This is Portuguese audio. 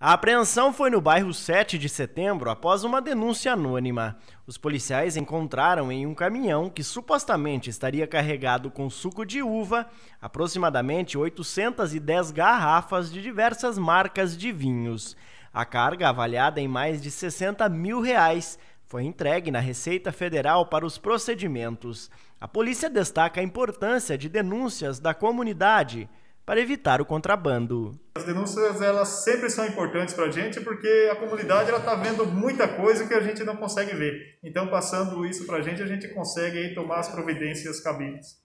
A apreensão foi no bairro 7 de setembro após uma denúncia anônima. Os policiais encontraram em um caminhão que supostamente estaria carregado com suco de uva aproximadamente 810 garrafas de diversas marcas de vinhos. A carga, avaliada em mais de 60 mil reais, foi entregue na Receita Federal para os procedimentos. A polícia destaca a importância de denúncias da comunidade para evitar o contrabando. As denúncias elas sempre são importantes para a gente porque a comunidade ela está vendo muita coisa que a gente não consegue ver. Então, passando isso para a gente, a gente consegue aí, tomar as providências cabíveis.